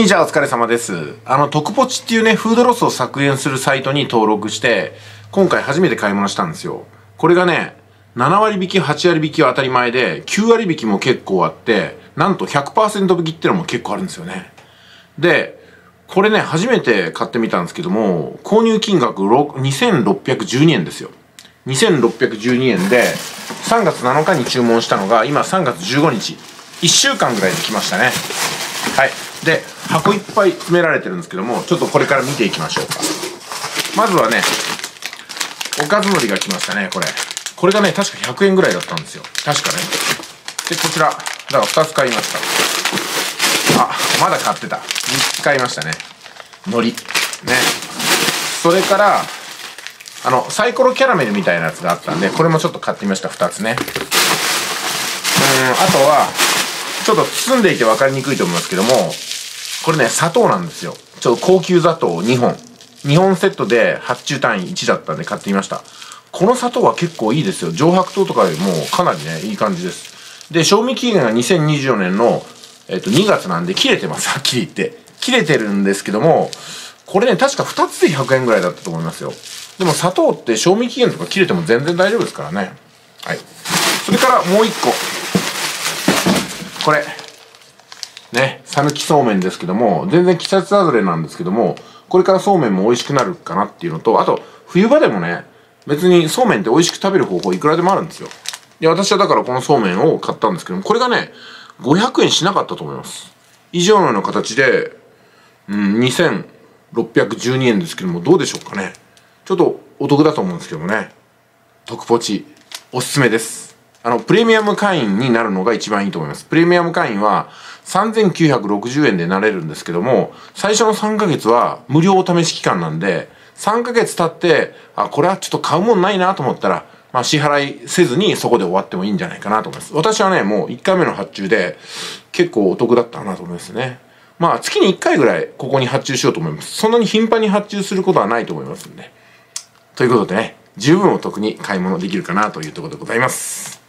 にちは、お疲れ様です。あの、特ポチっていうね、フードロスを削減するサイトに登録して、今回初めて買い物したんですよ。これがね、7割引き、8割引きは当たり前で、9割引きも結構あって、なんと100%引きってのも結構あるんですよね。で、これね、初めて買ってみたんですけども、購入金額2612円ですよ。2612円で、3月7日に注文したのが、今3月15日。1週間ぐらいで来ましたね。はい。で、箱いっぱい詰められてるんですけども、ちょっとこれから見ていきましょうか。まずはね、おかずのりが来ましたね、これ。これがね、確か100円ぐらいだったんですよ。確かね。で、こちら、だから2つ買いました。あ、まだ買ってた。3つ買いましたね。海苔。ね。それから、あの、サイコロキャラメルみたいなやつがあったんで、これもちょっと買ってみました、2つね。うーん、あとは、ちょっと包んでいて分かりにくいと思いますけども、これね、砂糖なんですよ。ちょっと高級砂糖2本。2本セットで発注単位1だったんで買ってみました。この砂糖は結構いいですよ。上白糖とかよりもかなりね、いい感じです。で、賞味期限が2024年の、えっと、2月なんで切れてます、はっきり言って。切れてるんですけども、これね、確か2つで100円ぐらいだったと思いますよ。でも砂糖って賞味期限とか切れても全然大丈夫ですからね。はい。それからもう1個。これ。ね、讃岐そうめんですけども、全然季節外れなんですけども、これからそうめんも美味しくなるかなっていうのと、あと、冬場でもね、別にそうめんって美味しく食べる方法いくらでもあるんですよ。で、私はだからこのそうめんを買ったんですけども、これがね、500円しなかったと思います。以上のような形で、うん、2612円ですけども、どうでしょうかね。ちょっとお得だと思うんですけどもね。特ポチ、おすすめです。あの、プレミアム会員になるのが一番いいと思います。プレミアム会員は3960円でなれるんですけども、最初の3ヶ月は無料お試し期間なんで、3ヶ月経って、あ、これはちょっと買うもんないなと思ったら、まあ支払いせずにそこで終わってもいいんじゃないかなと思います。私はね、もう1回目の発注で結構お得だったなと思いますね。まあ月に1回ぐらいここに発注しようと思います。そんなに頻繁に発注することはないと思いますんで。ということでね、十分お得に買い物できるかなというところでございます。